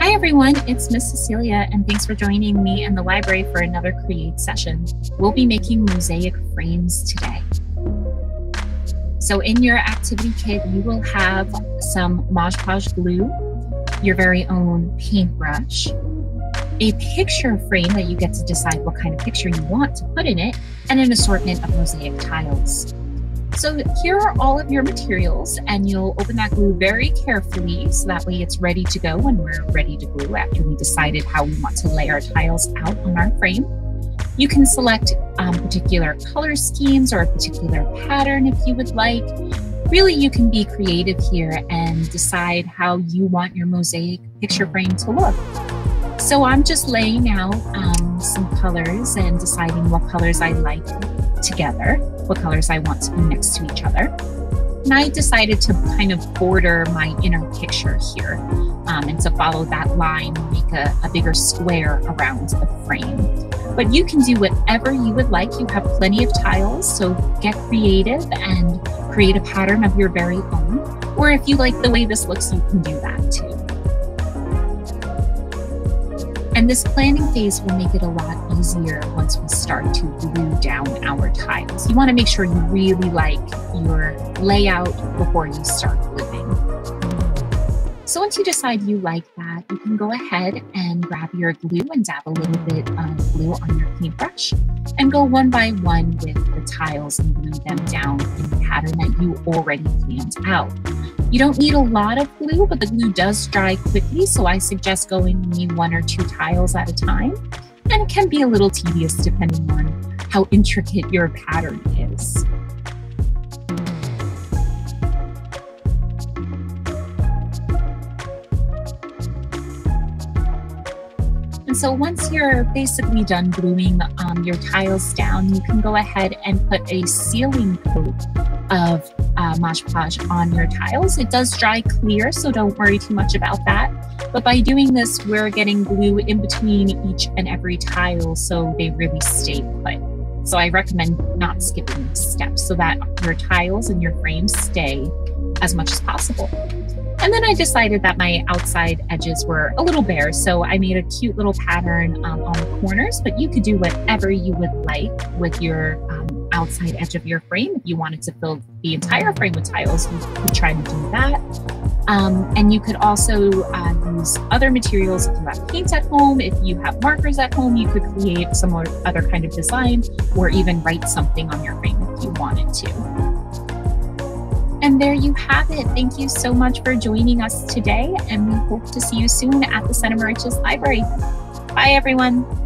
Hi everyone, it's Miss Cecilia and thanks for joining me in the library for another Create session. We'll be making mosaic frames today. So in your activity kit, you will have some Mod Podge glue, your very own paintbrush, a picture frame that you get to decide what kind of picture you want to put in it, and an assortment of mosaic tiles. So here are all of your materials and you'll open that glue very carefully so that way it's ready to go when we're ready to glue after we decided how we want to lay our tiles out on our frame. You can select um, particular color schemes or a particular pattern if you would like. Really, you can be creative here and decide how you want your mosaic picture frame to look. So I'm just laying out um, some colors and deciding what colors I like together, what colors I want to be next to each other. And I decided to kind of border my inner picture here um, and to follow that line, make a, a bigger square around the frame. But you can do whatever you would like. You have plenty of tiles, so get creative and create a pattern of your very own. Or if you like the way this looks, you can do that too. And this planning phase will make it a lot easier once we start to glue down our tiles. You want to make sure you really like your layout before you start gluing. So once you decide you like that, you can go ahead and grab your glue and dab a little bit of glue on your paintbrush and go one by one with the tiles and glue them down in the pattern that you already planned out. You don't need a lot of glue, but the glue does dry quickly, so I suggest going only one or two tiles at a time. And it can be a little tedious depending on how intricate your pattern is. And so once you're basically done gluing um, your tiles down, you can go ahead and put a sealing coat of uh, Podge on your tiles. It does dry clear, so don't worry too much about that. But by doing this, we're getting glue in between each and every tile so they really stay put. So I recommend not skipping steps so that your tiles and your frames stay as much as possible. And then I decided that my outside edges were a little bare, so I made a cute little pattern um, on the corners, but you could do whatever you would like with your outside edge of your frame. If you wanted to fill the entire frame with tiles, you could try to do that. Um, and you could also uh, use other materials if you have paint at home. If you have markers at home, you could create some other kind of design or even write something on your frame if you wanted to. And there you have it. Thank you so much for joining us today, and we hope to see you soon at the Center Moriches Library. Bye, everyone.